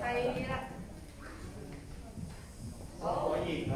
Hay là... Có gì?